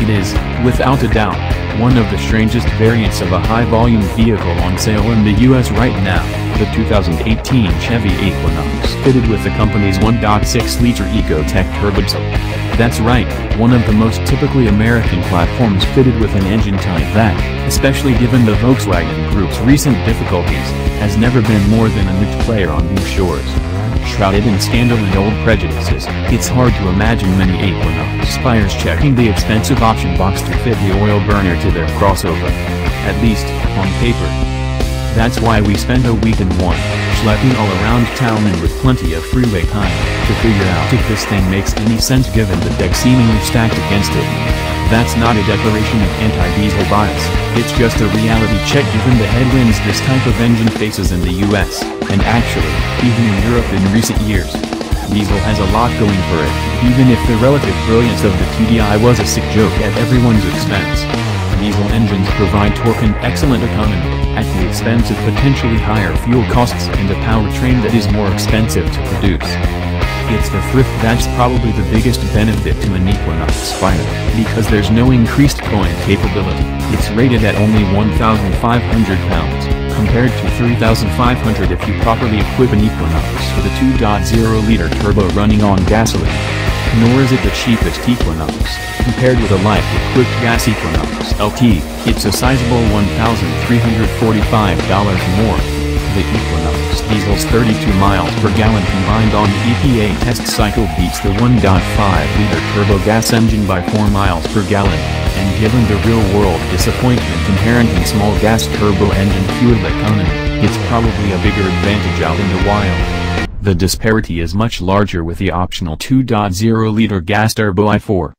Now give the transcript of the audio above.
It is, without a doubt, one of the strangest variants of a high-volume vehicle on sale in the US right now, the 2018 Chevy Equinox fitted with the company's 1.6-liter EcoTec turbo diesel. That's right, one of the most typically American platforms fitted with an engine type that, especially given the Volkswagen Group's recent difficulties, has never been more than a niche player on these shores. Shrouded in scandal and old prejudices, it's hard to imagine many Equinox buyers checking the expensive option box to fit the oil burner to their crossover. At least, on paper. That's why we spent a week and one, schlepping all around town and with plenty of freeway time, to figure out if this thing makes any sense given the deck seemingly stacked against it. That's not a declaration of anti-diesel bias, it's just a reality check given the headwinds this type of engine faces in the US, and actually, even in Europe in recent years. Diesel has a lot going for it, even if the relative brilliance of the TDI was a sick joke at everyone's expense. Diesel engines provide torque and excellent economy, at the expense of potentially higher fuel costs and a powertrain that is more expensive to produce. It's the thrift that's probably the biggest benefit to an Equinox Spider, because there's no increased towing capability. It's rated at only 1,500 pounds, compared to 3,500 if you properly equip an Equinox with a 2.0-liter turbo running on gasoline. Nor is it the cheapest Equinox, compared with a life-equipped gas Equinox LT, it's a sizable $1,345 more. The Equinox diesel's 32 miles per gallon combined on the EPA test cycle beats the 1.5-liter turbo gas engine by 4 miles per gallon, and given the real-world disappointment inherent in small gas turbo engine fuel economy, it's probably a bigger advantage out in the wild. The disparity is much larger with the optional 2.0-liter gas turbo i4.